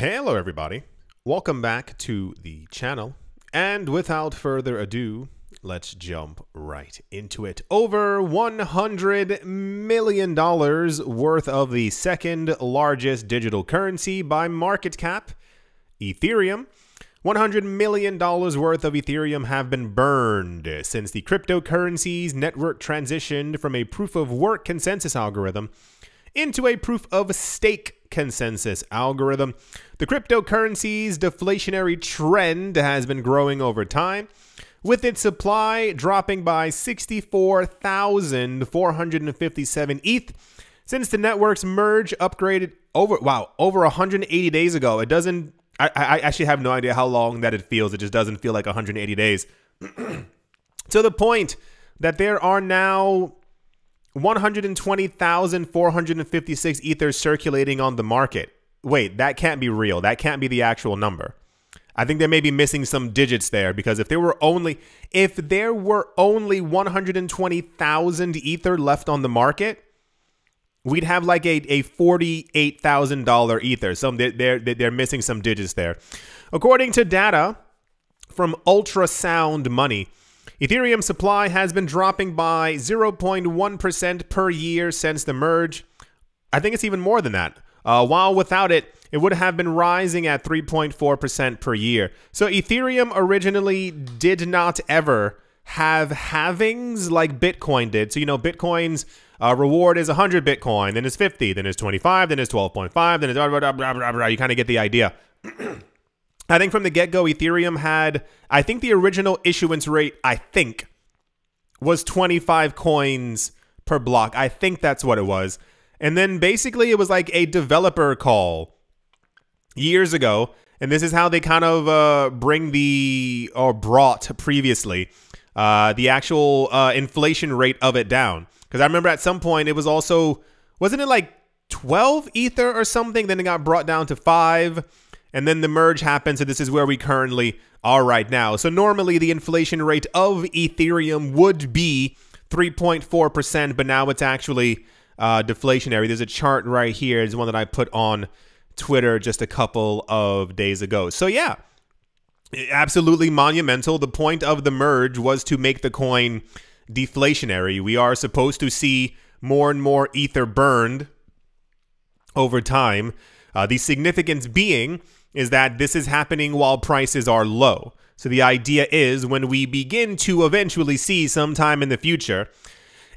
Hello, everybody. Welcome back to the channel. And without further ado, let's jump right into it. Over $100 million worth of the second largest digital currency by market cap, Ethereum. $100 million worth of Ethereum have been burned since the cryptocurrency's network transitioned from a proof of work consensus algorithm into a proof of stake consensus algorithm. The cryptocurrency's deflationary trend has been growing over time, with its supply dropping by 64,457 ETH since the network's merge upgraded over wow over 180 days ago. It doesn't. I, I actually have no idea how long that it feels. It just doesn't feel like 180 days. to the point that there are now 120,456 ethers circulating on the market. Wait, that can't be real. That can't be the actual number. I think they may be missing some digits there because if there were only if there were only 120,000 ether left on the market, we'd have like a, a $48,000 ether. So they're, they're, they're missing some digits there. According to data from Ultrasound Money, Ethereum supply has been dropping by 0.1% per year since the merge. I think it's even more than that. Uh, while without it, it would have been rising at 3.4% per year. So Ethereum originally did not ever have halvings like Bitcoin did. So, you know, Bitcoin's uh, reward is 100 Bitcoin, then it's 50, then it's 25, then it's 12.5, then it's blah, blah, blah, blah, blah. You kind of get the idea. I think from the get go, Ethereum had, I think the original issuance rate, I think, was 25 coins per block. I think that's what it was. And then basically it was like a developer call years ago. And this is how they kind of uh, bring the, or brought previously, uh, the actual uh, inflation rate of it down. Because I remember at some point it was also, wasn't it like 12 Ether or something? Then it got brought down to five and then the merge happens, and this is where we currently are right now. So normally the inflation rate of Ethereum would be 3.4%, but now it's actually uh, deflationary. There's a chart right here. It's one that I put on Twitter just a couple of days ago. So yeah, absolutely monumental. The point of the merge was to make the coin deflationary. We are supposed to see more and more ether burned over time. Uh, the significance being is that this is happening while prices are low. So the idea is when we begin to eventually see sometime in the future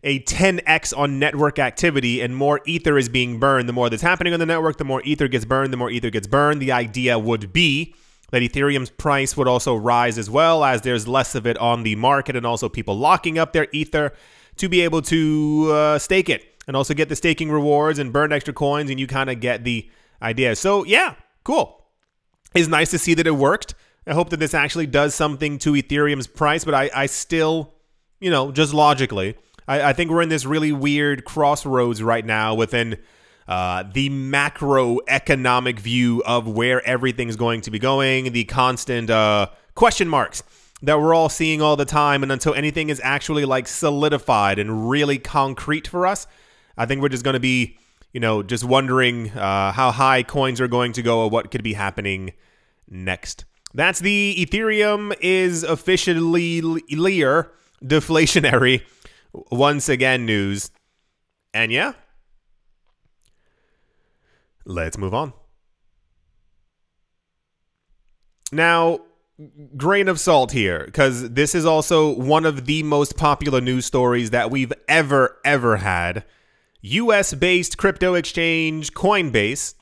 a 10x on network activity and more ether is being burned, the more that's happening on the network, the more ether gets burned, the more ether gets burned. The idea would be that Ethereum's price would also rise as well as there's less of it on the market and also people locking up their ether to be able to uh, stake it and also get the staking rewards and burn extra coins and you kind of get the idea. So yeah, cool. It's nice to see that it worked. I hope that this actually does something to Ethereum's price, but I, I still, you know, just logically, I, I think we're in this really weird crossroads right now within uh, the macroeconomic view of where everything's going to be going, the constant uh, question marks that we're all seeing all the time. And until anything is actually like solidified and really concrete for us, I think we're just going to be you know, just wondering uh, how high coins are going to go or what could be happening next. That's the Ethereum is officially Lear deflationary once again news. And yeah, let's move on. Now, grain of salt here, because this is also one of the most popular news stories that we've ever, ever had. US based crypto exchange Coinbase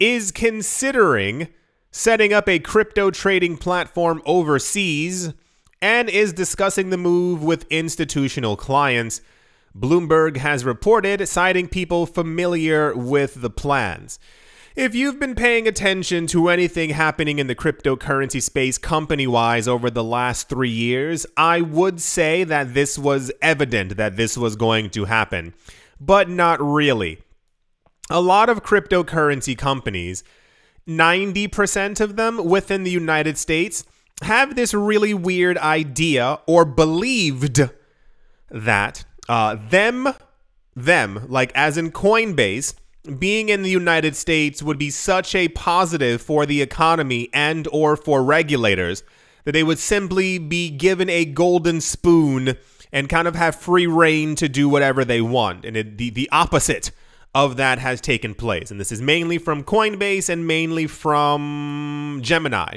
is considering setting up a crypto trading platform overseas and is discussing the move with institutional clients. Bloomberg has reported, citing people familiar with the plans. If you've been paying attention to anything happening in the cryptocurrency space company wise over the last three years, I would say that this was evident that this was going to happen but not really. A lot of cryptocurrency companies, 90% of them within the United States, have this really weird idea or believed that uh, them, them, like as in Coinbase, being in the United States would be such a positive for the economy and or for regulators that they would simply be given a golden spoon and kind of have free reign to do whatever they want. And it, the, the opposite of that has taken place. And this is mainly from Coinbase and mainly from Gemini,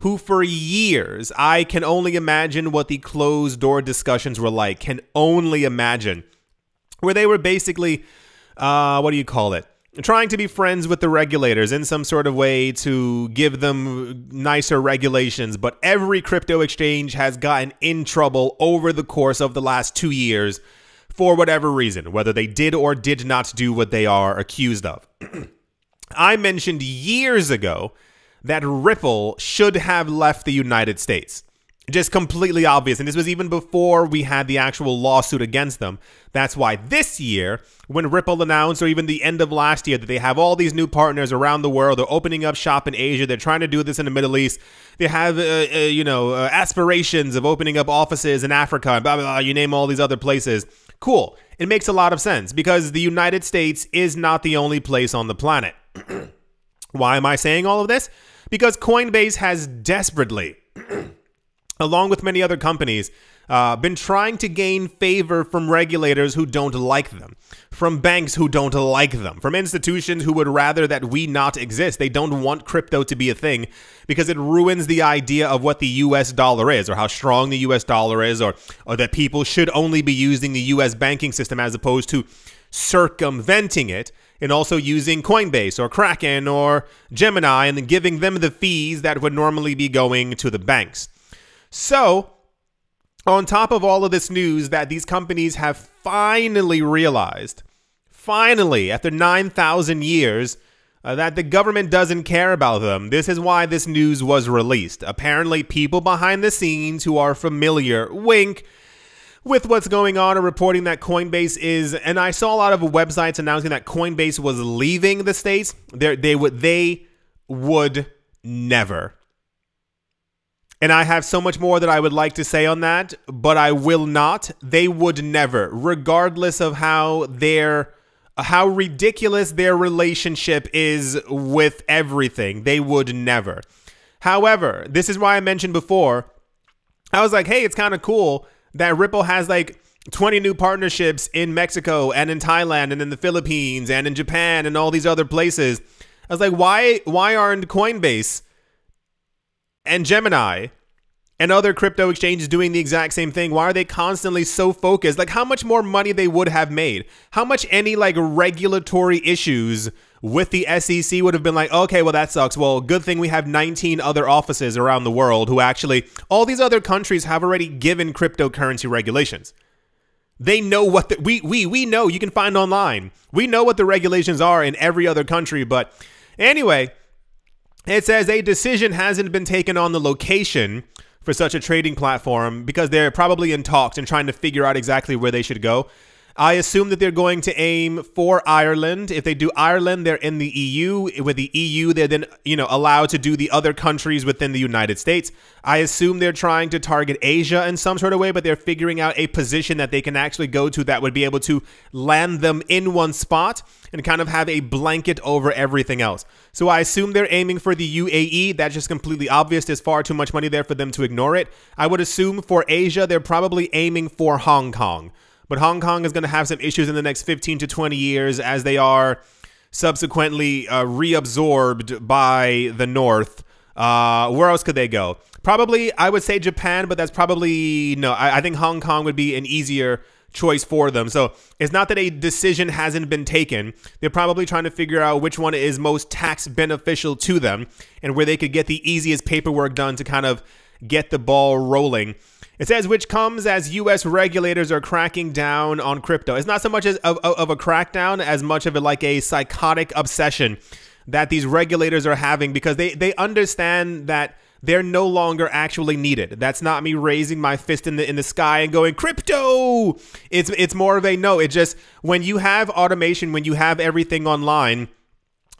who for years, I can only imagine what the closed door discussions were like, can only imagine, where they were basically uh, what do you call it? Trying to be friends with the regulators in some sort of way to give them nicer regulations, but every crypto exchange has gotten in trouble over the course of the last two years for whatever reason, whether they did or did not do what they are accused of. I mentioned years ago that Ripple should have left the United States just completely obvious. And this was even before we had the actual lawsuit against them. That's why this year, when Ripple announced, or even the end of last year, that they have all these new partners around the world, they're opening up shop in Asia, they're trying to do this in the Middle East, they have, uh, uh, you know, uh, aspirations of opening up offices in Africa, and blah, blah, blah, you name all these other places. Cool. It makes a lot of sense because the United States is not the only place on the planet. why am I saying all of this? Because Coinbase has desperately along with many other companies, uh, been trying to gain favor from regulators who don't like them, from banks who don't like them, from institutions who would rather that we not exist. They don't want crypto to be a thing because it ruins the idea of what the US dollar is or how strong the US dollar is or, or that people should only be using the US banking system as opposed to circumventing it and also using Coinbase or Kraken or Gemini and giving them the fees that would normally be going to the banks. So, on top of all of this news that these companies have finally realized, finally, after 9,000 years, uh, that the government doesn't care about them. This is why this news was released. Apparently, people behind the scenes who are familiar, wink, with what's going on are reporting that Coinbase is, and I saw a lot of websites announcing that Coinbase was leaving the states. They they would they would never and I have so much more that I would like to say on that, but I will not. They would never, regardless of how their how ridiculous their relationship is with everything. They would never. However, this is why I mentioned before. I was like, "Hey, it's kind of cool that Ripple has like 20 new partnerships in Mexico and in Thailand and in the Philippines and in Japan and all these other places." I was like, "Why why aren't Coinbase and Gemini and other crypto exchanges doing the exact same thing. Why are they constantly so focused? Like how much more money they would have made? How much any like regulatory issues with the SEC would have been like okay well that sucks. Well good thing we have 19 other offices around the world who actually all these other countries have already given cryptocurrency regulations. They know what the, we we we know you can find online. We know what the regulations are in every other country but anyway it says a decision hasn't been taken on the location for such a trading platform because they're probably in talks and trying to figure out exactly where they should go. I assume that they're going to aim for Ireland. If they do Ireland, they're in the EU. With the EU, they're then, you know, allowed to do the other countries within the United States. I assume they're trying to target Asia in some sort of way, but they're figuring out a position that they can actually go to that would be able to land them in one spot and kind of have a blanket over everything else. So I assume they're aiming for the UAE. That's just completely obvious. There's far too much money there for them to ignore it. I would assume for Asia, they're probably aiming for Hong Kong. But Hong Kong is going to have some issues in the next 15 to 20 years as they are subsequently uh, reabsorbed by the North. Uh, where else could they go? Probably, I would say Japan, but that's probably no. I, I think Hong Kong would be an easier choice for them. So it's not that a decision hasn't been taken. They're probably trying to figure out which one is most tax beneficial to them and where they could get the easiest paperwork done to kind of get the ball rolling. It says, which comes as U.S. regulators are cracking down on crypto. It's not so much as of, of a crackdown as much of it like a psychotic obsession that these regulators are having because they, they understand that they're no longer actually needed. That's not me raising my fist in the in the sky and going crypto. It's it's more of a no. It just when you have automation, when you have everything online,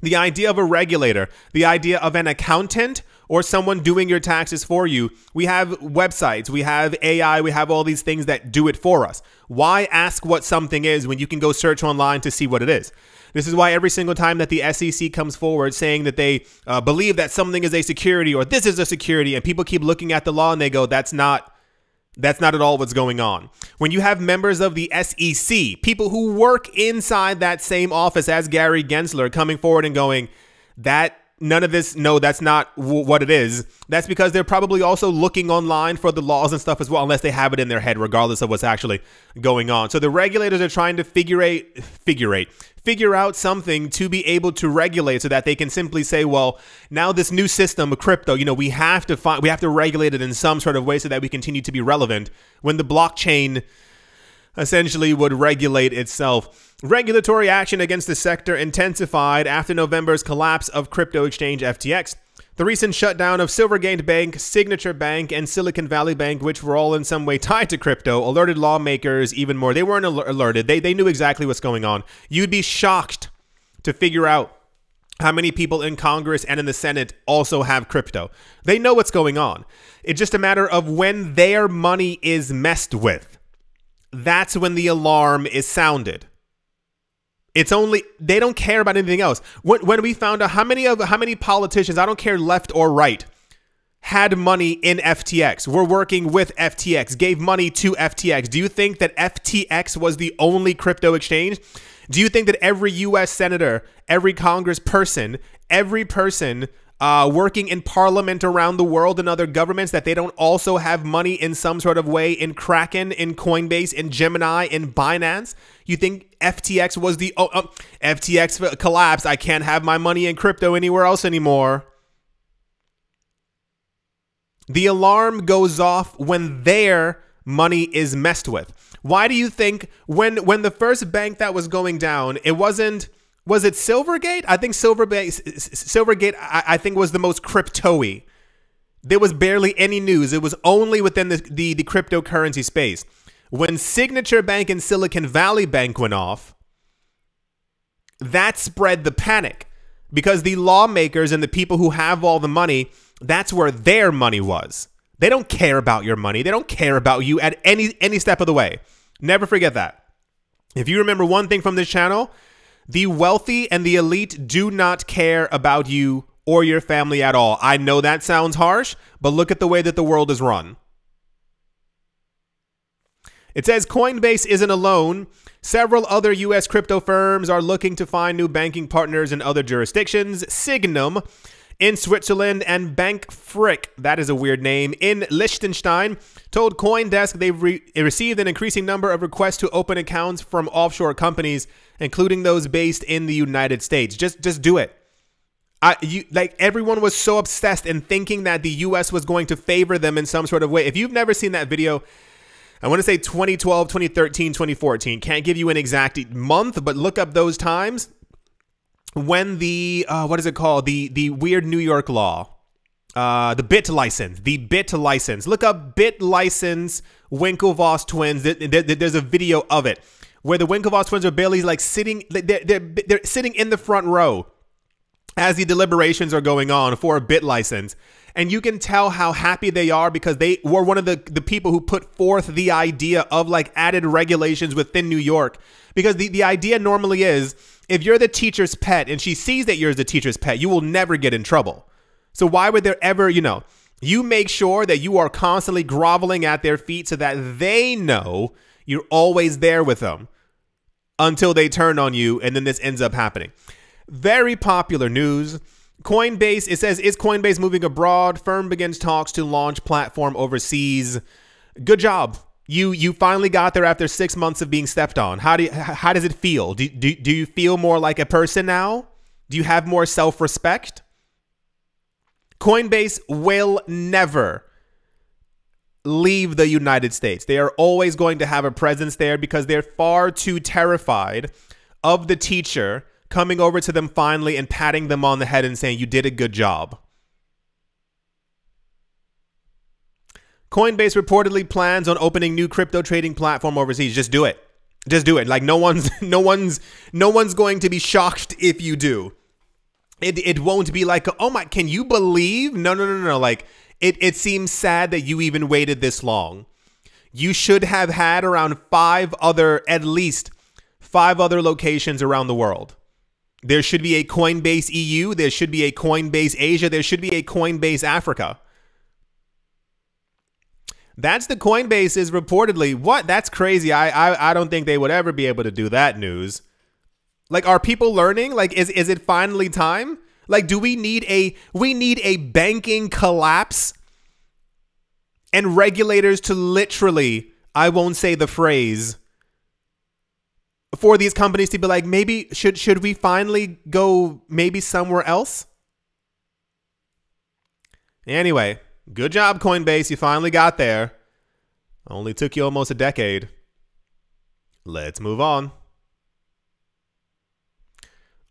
the idea of a regulator, the idea of an accountant or someone doing your taxes for you. We have websites, we have AI, we have all these things that do it for us. Why ask what something is when you can go search online to see what it is? This is why every single time that the SEC comes forward saying that they uh, believe that something is a security or this is a security, and people keep looking at the law and they go, that's not. That's not at all what's going on. When you have members of the SEC, people who work inside that same office as Gary Gensler, coming forward and going, that none of this no that's not w- what it is. That's because they're probably also looking online for the laws and stuff as well unless they have it in their head regardless of what's actually going on. So the regulators are trying to figure out figure figure out something to be able to regulate so that they can simply say well now this new system of crypto you know we have to find we have to regulate it in some sort of way so that we continue to be relevant. When the blockchain essentially would regulate itself. Regulatory action against the sector intensified after November's collapse of crypto exchange FTX. The recent shutdown of Silvergate Bank, Signature Bank, and Silicon Valley Bank, which were all in some way tied to crypto, alerted lawmakers even more. They weren't alerted, they, they knew exactly what's going on. You'd be shocked to figure out how many people in Congress and in the Senate also have crypto. They know what's going on. It's just a matter of when their money is messed with that's when the alarm is sounded. It's only they don't care about anything else. When, when we found out how many of how many politicians, I don't care left or right, had money in FTX, were working with FTX, gave money to FTX. Do you think that FTX was the only crypto exchange? Do you think that every US senator, every congressperson, every person uh, working in parliament around the world and other governments that they don't also have money in some sort of way in Kraken, in Coinbase, in Gemini, in Binance? You think FTX was the oh, oh FTX collapse? I can't have my money in crypto anywhere else anymore. The alarm goes off when their money is messed with. Why do you think when when the first bank that was going down, it wasn't was it Silvergate? I think Silvergate Silvergate I, I think was the most crypto-y. There was barely any news. It was only within the, the, the cryptocurrency space. When Signature Bank and Silicon Valley Bank went off, that spread the panic because the lawmakers and the people who have all the money, that's where their money was. They don't care about your money. They don't care about you at any any step of the way. Never forget that. If you remember one thing from this channel, the wealthy and the elite do not care about you or your family at all. I know that sounds harsh, but look at the way that the world is run. It says Coinbase isn't alone. Several other U.S. crypto firms are looking to find new banking partners in other jurisdictions. Sygnum in Switzerland and Bank Frick, that is a weird name, in Liechtenstein, told Coindesk they've re- received an increasing number of requests to open accounts from offshore companies, including those based in the United States. Just, just do it. I, you, like everyone was so obsessed in thinking that the U.S. was going to favor them in some sort of way. If you've never seen that video, I want to say 2012, 2013, 2014. Can't give you an exact month, but look up those times when the uh, what is it called the the weird New York law, uh, the BitLicense, the bit license. Look up bit license Winklevoss twins. There's a video of it where the Winklevoss twins are barely like sitting. They're, they're, they're sitting in the front row as the deliberations are going on for a bit license. And you can tell how happy they are because they were one of the, the people who put forth the idea of like added regulations within New York. Because the, the idea normally is if you're the teacher's pet and she sees that you're the teacher's pet, you will never get in trouble. So why would there ever, you know, you make sure that you are constantly groveling at their feet so that they know you're always there with them until they turn on you and then this ends up happening. Very popular news. Coinbase, it says, is Coinbase moving abroad? Firm begins talks to launch platform overseas. Good job you you finally got there after six months of being stepped on. How do you, how does it feel? Do, do, do you feel more like a person now? Do you have more self respect? Coinbase will never leave the United States. They are always going to have a presence there because they're far too terrified of the teacher coming over to them finally and patting them on the head and saying, You did a good job. Coinbase reportedly plans on opening new crypto trading platform overseas. Just do it. Just do it. Like no one's no one's no one's going to be shocked if you do. it it won't be like, oh my, can you believe? No, no, no, no. Like it it seems sad that you even waited this long. You should have had around five other, at least five other locations around the world. There should be a Coinbase EU. There should be a Coinbase Asia. There should be a Coinbase Africa. That's the Coinbase is reportedly what? That's crazy. I, I I don't think they would ever be able to do that news. Like, are people learning? Like, is is it finally time? Like, do we need a we need a banking collapse and regulators to literally, I won't say the phrase, for these companies to be like, maybe should should we finally go maybe somewhere else? Anyway, Good job, Coinbase. You finally got there. Only took you almost a decade. Let's move on.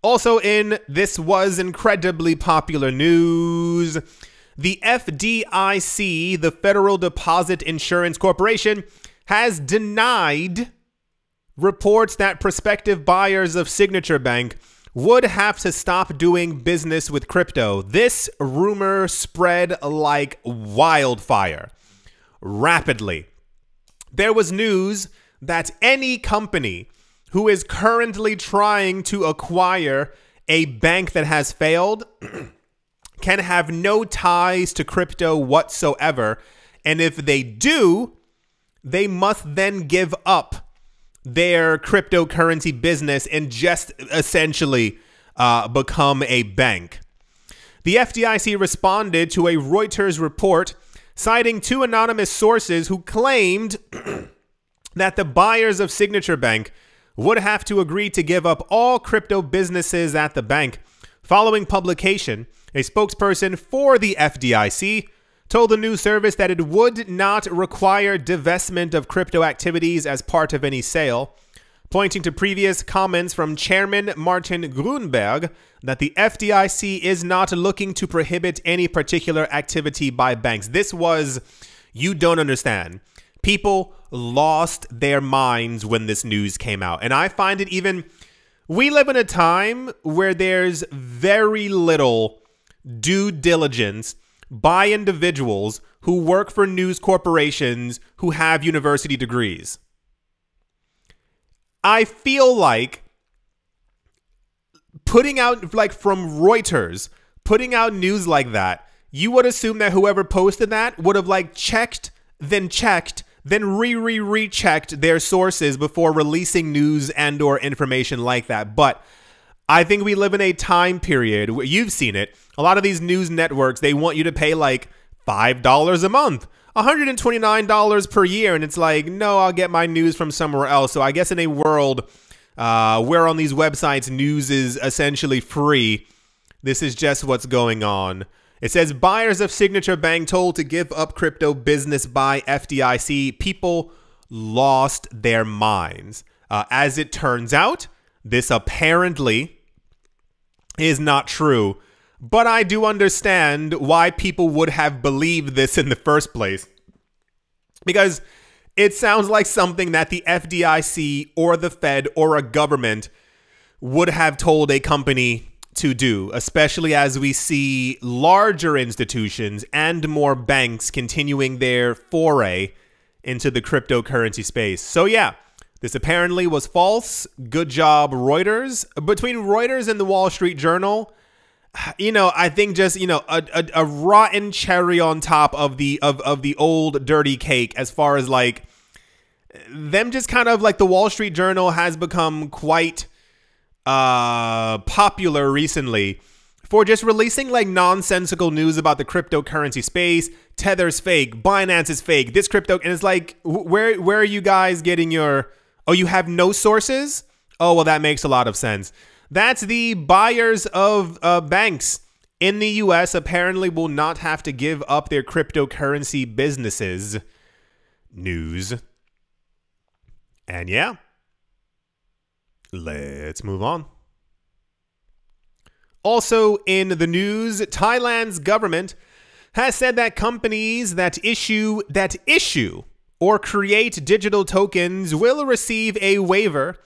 Also, in this was incredibly popular news. The FDIC, the Federal Deposit Insurance Corporation, has denied reports that prospective buyers of Signature Bank would have to stop doing business with crypto. This rumor spread like wildfire rapidly. There was news that any company who is currently trying to acquire a bank that has failed can have no ties to crypto whatsoever. And if they do, they must then give up their cryptocurrency business and just essentially uh, become a bank. The FDIC responded to a Reuters report citing two anonymous sources who claimed that the buyers of Signature Bank would have to agree to give up all crypto businesses at the bank. Following publication, a spokesperson for the FDIC told the news service that it would not require divestment of crypto activities as part of any sale, pointing to previous comments from Chairman Martin Gruenberg that the FDIC is not looking to prohibit any particular activity by banks. This was, you don't understand. People lost their minds when this news came out. And I find it even, we live in a time where there's very little due diligence by individuals who work for news corporations who have university degrees. I feel like putting out, like from Reuters, putting out news like that, you would assume that whoever posted that would have like checked, then checked, then re re rechecked their sources before releasing news and or information like that. But I think we live in a time period where you've seen it. A lot of these news networks, they want you to pay like $5 a month, $129 per year. And it's like, no, I'll get my news from somewhere else. So I guess in a world uh, where on these websites news is essentially free, this is just what's going on. It says buyers of Signature Bank told to give up crypto business by FDIC. People lost their minds. Uh, as it turns out, this apparently is not true, but I do understand why people would have believed this in the first place. Because it sounds like something that the FDIC or the Fed or a government would have told a company to do, especially as we see larger institutions and more banks continuing their foray into the cryptocurrency space. So, yeah, this apparently was false. Good job, Reuters. Between Reuters and the Wall Street Journal, you know, I think just you know a, a, a, rotten cherry on top of the of of the old dirty cake as far as like them just kind of like the Wall Street Journal has become quite uh popular recently for just releasing like nonsensical news about the cryptocurrency space. Tether's fake, Binance is fake, this crypto and it's like where where are you guys getting your Oh, you have no sources? Oh, well, that makes a lot of sense. That's the buyers of uh, banks in the US apparently will not have to give up their cryptocurrency businesses. News. And yeah, let's move on. Also in the news, Thailand's government has said that companies that issue that issue or create digital tokens will receive a waiver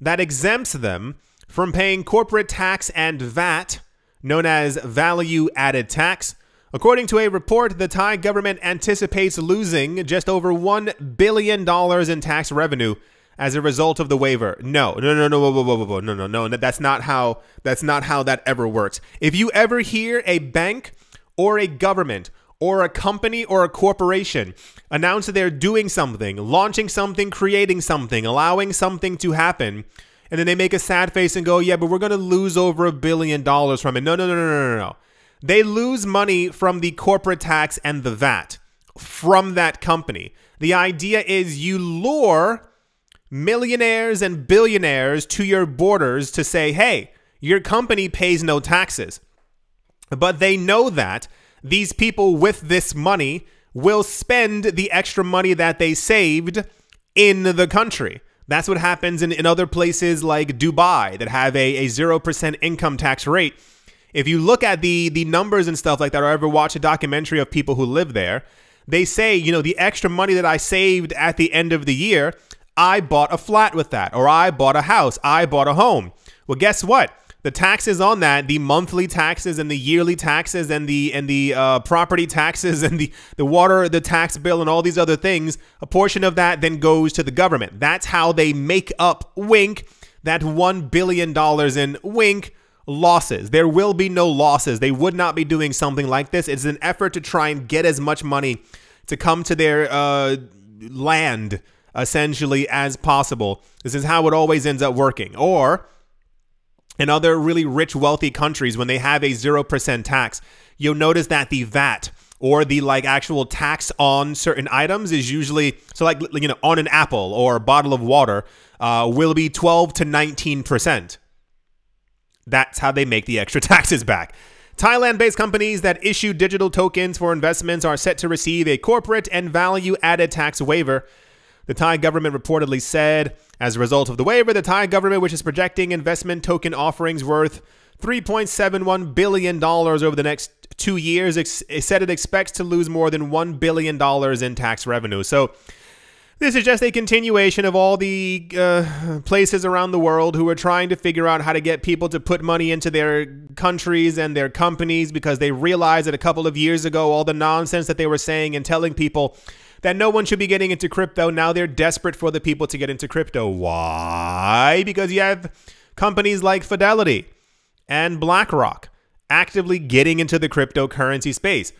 that exempts them from paying corporate tax and VAT known as value added tax. According to a report, the Thai government anticipates losing just over $1 billion in tax revenue as a result of the waiver. No, no, no, no, whoa, whoa, whoa, whoa, no, no, no. That's not how that's not how that ever works. If you ever hear a bank or a government or a company or a corporation announce that they're doing something, launching something, creating something, allowing something to happen, and then they make a sad face and go, "Yeah, but we're going to lose over a billion dollars from it." No, no, no, no, no, no, no. They lose money from the corporate tax and the VAT from that company. The idea is you lure millionaires and billionaires to your borders to say, "Hey, your company pays no taxes." But they know that these people with this money will spend the extra money that they saved in the country. That's what happens in, in other places like Dubai that have a, a 0% income tax rate. If you look at the, the numbers and stuff like that, or ever watch a documentary of people who live there, they say, you know, the extra money that I saved at the end of the year, I bought a flat with that, or I bought a house, I bought a home. Well, guess what? the taxes on that, the monthly taxes and the yearly taxes and the and the uh, property taxes and the the water, the tax bill and all these other things, a portion of that then goes to the government. That's how they make up wink that 1 billion dollars in wink losses. There will be no losses. They would not be doing something like this. It's an effort to try and get as much money to come to their uh, land essentially as possible. This is how it always ends up working. Or in other really rich, wealthy countries, when they have a 0% tax, you'll notice that the VAT or the like actual tax on certain items is usually so like you know on an apple or a bottle of water uh, will be 12 to 19 percent that's how they make the extra taxes back thailand based companies that issue digital tokens for investments are set to receive a corporate and value added tax waiver the Thai government reportedly said, as a result of the waiver, the Thai government, which is projecting investment token offerings worth $3.71 billion over the next two years, said it expects to lose more than $1 billion in tax revenue. So, this is just a continuation of all the uh, places around the world who are trying to figure out how to get people to put money into their countries and their companies because they realized that a couple of years ago, all the nonsense that they were saying and telling people that no one should be getting into crypto. Now they're desperate for the people to get into crypto. Why? Because you have companies like Fidelity and BlackRock actively getting into the cryptocurrency space.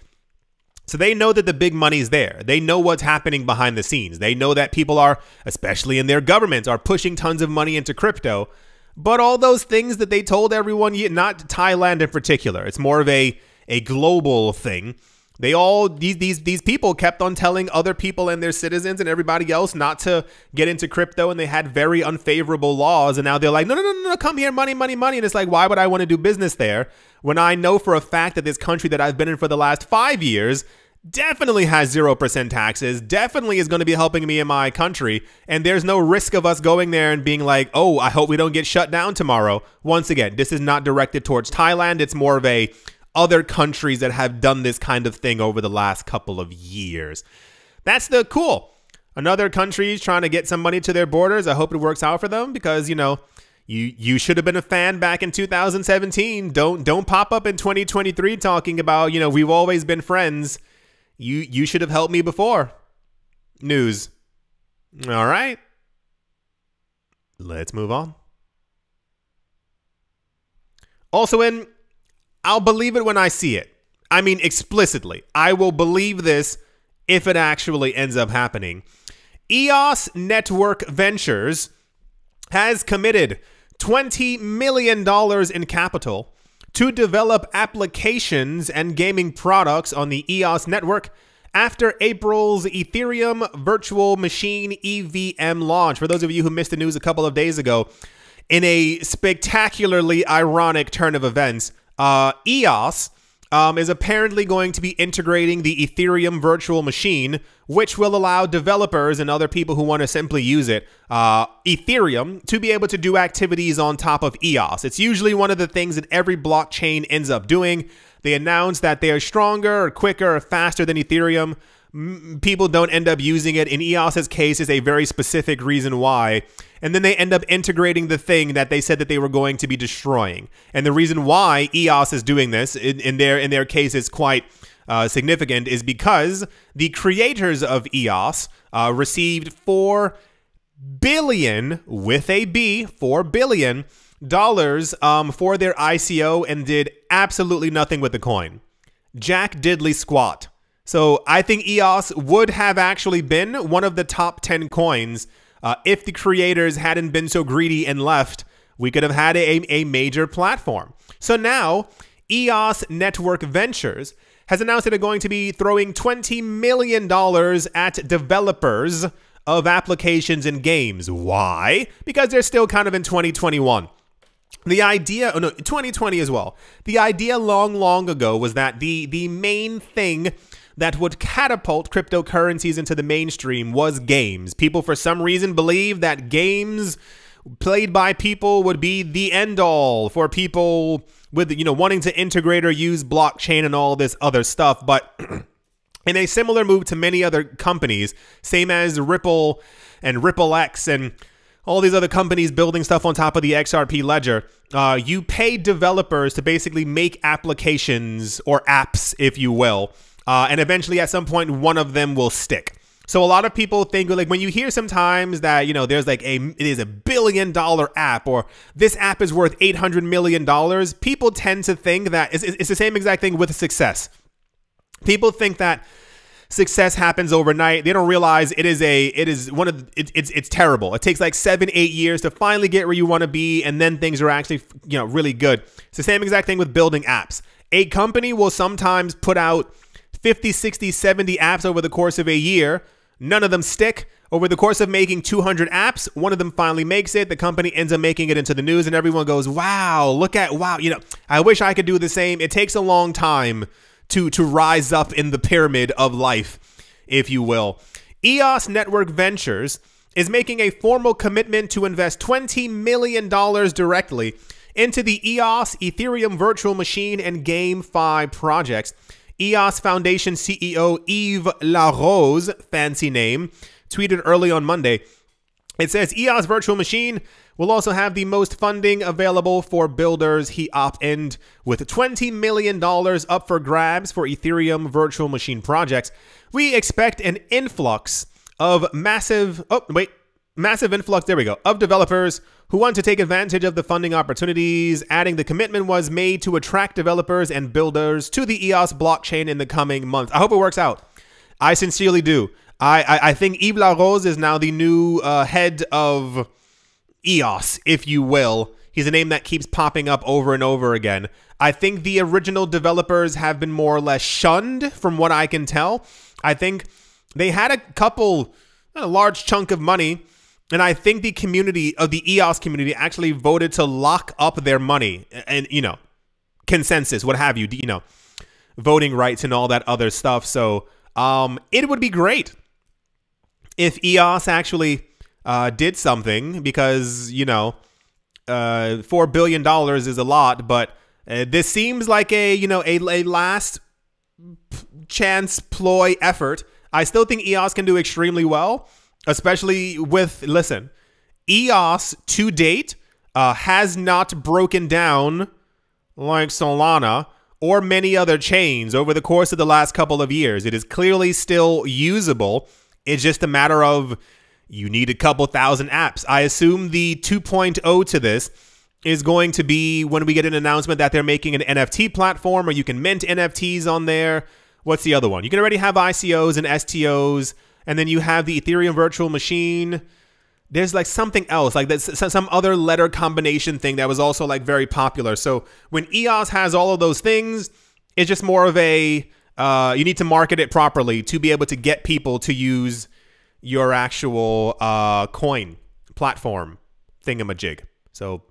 So they know that the big money's there. They know what's happening behind the scenes. They know that people are, especially in their governments, are pushing tons of money into crypto. But all those things that they told everyone, not Thailand in particular, it's more of a, a global thing. They all these these these people kept on telling other people and their citizens and everybody else not to get into crypto, and they had very unfavorable laws. And now they're like, no, no, no, no, come here, money, money, money. And it's like, why would I want to do business there when I know for a fact that this country that I've been in for the last five years definitely has 0% taxes, definitely is going to be helping me in my country. And there's no risk of us going there and being like, oh, I hope we don't get shut down tomorrow. Once again, this is not directed towards Thailand. It's more of a other countries that have done this kind of thing over the last couple of years. That's the cool. Another country is trying to get some money to their borders. I hope it works out for them because, you know, you you should have been a fan back in 2017. Don't don't pop up in 2023 talking about, you know, we've always been friends. You you should have helped me before. News. All right. Let's move on. Also in I'll believe it when I see it. I mean, explicitly. I will believe this if it actually ends up happening. EOS Network Ventures has committed $20 million in capital to develop applications and gaming products on the EOS network after April's Ethereum Virtual Machine EVM launch. For those of you who missed the news a couple of days ago, in a spectacularly ironic turn of events, uh, EOS um, is apparently going to be integrating the Ethereum virtual machine, which will allow developers and other people who want to simply use it, uh, Ethereum, to be able to do activities on top of EOS. It's usually one of the things that every blockchain ends up doing. They announce that they are stronger or quicker or faster than Ethereum. people don't end up using it. In EOS's case, is a very specific reason why. And then they end up integrating the thing that they said that they were going to be destroying. And the reason why EOS is doing this in, in their in their case is quite uh, significant is because the creators of EOS uh, received four billion with a B, four billion dollars um, for their ICO and did absolutely nothing with the coin. Jack diddly squat. So I think EOS would have actually been one of the top 10 coins uh, if the creators hadn't been so greedy and left. We could have had a, a major platform. So now, EOS Network Ventures has announced that they're going to be throwing $20 million at developers of applications and games. Why? Because they're still kind of in 2021. The idea, oh no, 2020 as well. The idea long, long ago was that the the main thing that would catapult cryptocurrencies into the mainstream was games. People, for some reason, believe that games played by people would be the end all for people with you know wanting to integrate or use blockchain and all this other stuff but in a similar move to many other companies same as Ripple and RippleX and all these other companies building stuff on top of the XRP ledger, uh, you pay developers to basically make applications or apps, if you will. Uh, and eventually, at some point, one of them will stick. So a lot of people think like when you hear sometimes that you know there's like a it is a billion dollar app or this app is worth 800 million dollars people tend to think that it's, it's the same exact thing with success people think that success happens overnight. They don't realize it is a it is one of the, it, it's it's terrible. It takes like seven eight years to finally get where you want to be, and then things are actually you know really good. It's the same exact thing with building apps. A company will sometimes put out 50, 60, 70 apps over the course of a year. None of them stick. Over the course of making 200 apps, one of them finally makes it. The company ends up making it into the news, and everyone goes, "Wow, look at wow!" You know, I wish I could do the same. It takes a long time to to rise up in the pyramid of life, if you will. EOS Network Ventures is making a formal commitment to invest $20 million directly into the EOS Ethereum Virtual Machine and GameFi projects. EOS Foundation CEO Yves La Rose, fancy name, tweeted early on Monday. It says EOS Virtual Machine will also have the most funding available for builders. He opt-in with $20 million up for grabs for Ethereum virtual machine projects. We expect an influx of massive, oh, wait, massive influx, there we go, of developers who want to take advantage of the funding opportunities, adding the commitment was made to attract developers and builders to the EOS blockchain in the coming months. I hope it works out. I sincerely do. I, I, I think Yves La Rose is now the new uh, head of EOS, if you will. He's a name that keeps popping up over and over again. I think the original developers have been more or less shunned from what I can tell. I think they had a couple, a large chunk of money, and I think the community of the EOS community actually voted to lock up their money and, you know, consensus, what have you, you know, voting rights and all that other stuff. So um, it would be great if EOS actually uh, did something because you know uh, four billion dollars is a lot, but uh, this seems like a you know a, a last chance ploy effort. I still think EOS can do extremely well, especially with listen, EOS to date uh, has not broken down like Solana or many other chains over the course of the last couple of years. It is clearly still usable. It's just a matter of you need a couple thousand apps. I assume the 2.0 to this is going to be when we get an announcement that they're making an NFT platform or you can mint NFTs on there. What's the other one? You can already have ICOs and STOs, and then you have the Ethereum virtual machine. There's like something else, like there's some other letter combination thing that was also like very popular. So when EOS has all of those things, it's just more of a uh, you need to market it properly to be able to get people to use your actual uh, coin platform thingamajig. So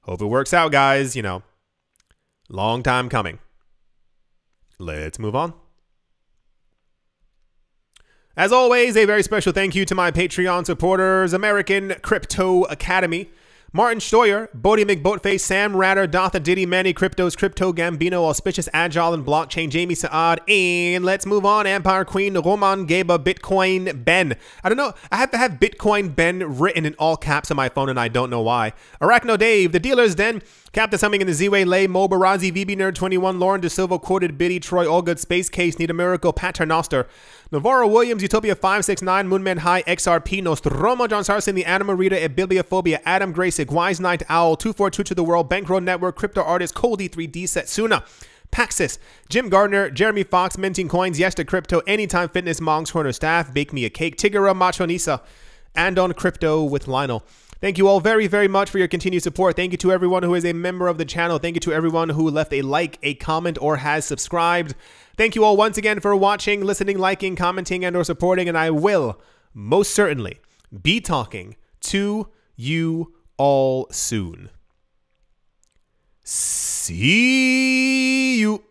hope it works out, guys. You know, long time coming. Let's move on. As always, a very special thank you to my Patreon supporters, American Crypto Academy. Martin Steuer, Bodie McBoatface, Sam Ratter, Dotha Diddy, Manny Cryptos, Crypto Gambino, Auspicious Agile and Blockchain, Jamie Saad, and let's move on. Empire Queen, Roman Gaba, Bitcoin Ben. I don't know. I have to have Bitcoin Ben written in all caps on my phone, and I don't know why. Arachno Dave, The Dealers Den, Captain Something in the Z-Way, Lay, Mo Barazi, VB Nerd 21, Lauren De Silva, Quoted Biddy, Troy Allgood, Space Case, Need a Miracle, Paternoster, Navarro Williams, Utopia 569, Moonman High, XRP, Nostromo, John Sarson, The Animal Reader, Bibliophobia, Adam Graysick, Wise Night Owl, 242 to the World, Bankroll Network, Crypto Artist, Cold Coldy 3D, Setsuna, Paxis, Jim Gardner, Jeremy Fox, Minting Coins, Yes to Crypto, Anytime Fitness, Monks Corner Staff, Bake Me a Cake, Tigara, Machonisa, and on Crypto with Lionel. Thank you all very, very much for your continued support. Thank you to everyone who is a member of the channel. Thank you to everyone who left a like, a comment, or has subscribed. Thank you all once again for watching, listening, liking, commenting, and or supporting, and I will most certainly be talking to you all soon. See you.